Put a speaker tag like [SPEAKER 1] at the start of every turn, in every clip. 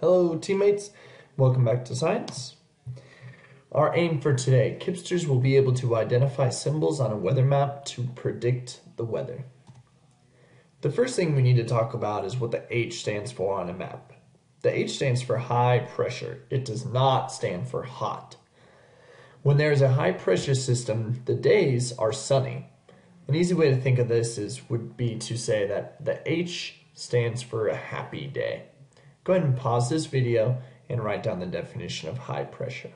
[SPEAKER 1] Hello, teammates. Welcome back to science. Our aim for today, KIPPsters will be able to identify symbols on a weather map to predict the weather. The first thing we need to talk about is what the H stands for on a map. The H stands for high pressure. It does not stand for hot. When there is a high pressure system, the days are sunny. An easy way to think of this is would be to say that the H stands for a happy day. Go ahead and pause this video and write down the definition of high pressure.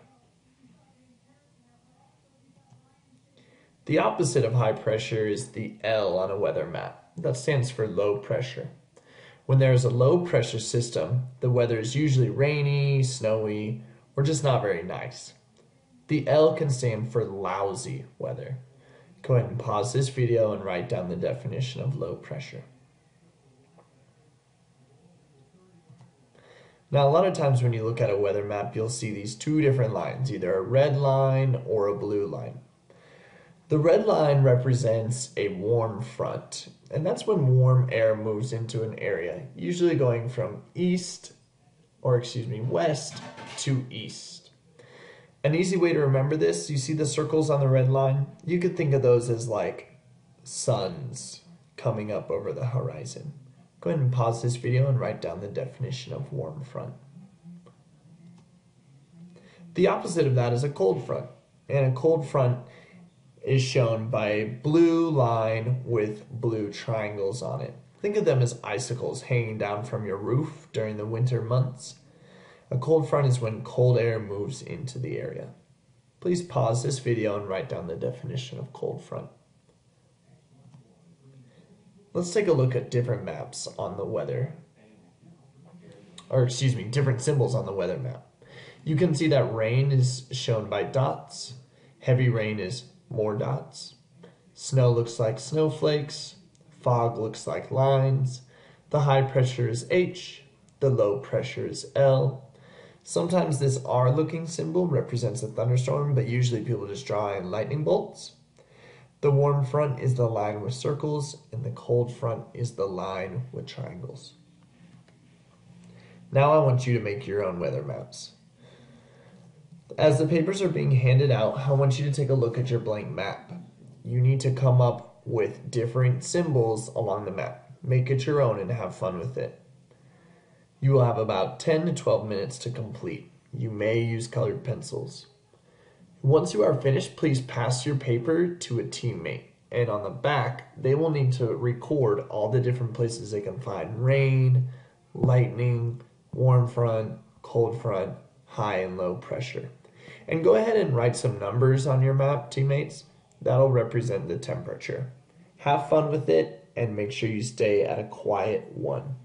[SPEAKER 1] The opposite of high pressure is the L on a weather map. That stands for low pressure. When there is a low pressure system, the weather is usually rainy, snowy, or just not very nice. The L can stand for lousy weather. Go ahead and pause this video and write down the definition of low pressure. Now, a lot of times when you look at a weather map, you'll see these two different lines, either a red line or a blue line. The red line represents a warm front, and that's when warm air moves into an area, usually going from east, or excuse me, west to east. An easy way to remember this, you see the circles on the red line? You could think of those as like suns coming up over the horizon. Go ahead and pause this video and write down the definition of warm front. The opposite of that is a cold front. And a cold front is shown by a blue line with blue triangles on it. Think of them as icicles hanging down from your roof during the winter months. A cold front is when cold air moves into the area. Please pause this video and write down the definition of cold front. Let's take a look at different maps on the weather. Or excuse me, different symbols on the weather map. You can see that rain is shown by dots. Heavy rain is more dots. Snow looks like snowflakes. Fog looks like lines. The high pressure is H. The low pressure is L. Sometimes this R looking symbol represents a thunderstorm, but usually people just draw in lightning bolts. The warm front is the line with circles, and the cold front is the line with triangles. Now I want you to make your own weather maps. As the papers are being handed out, I want you to take a look at your blank map. You need to come up with different symbols along the map. Make it your own and have fun with it. You will have about 10 to 12 minutes to complete. You may use colored pencils. Once you are finished, please pass your paper to a teammate. And on the back, they will need to record all the different places they can find rain, lightning, warm front, cold front, high and low pressure. And go ahead and write some numbers on your map, teammates. That'll represent the temperature. Have fun with it and make sure you stay at a quiet one.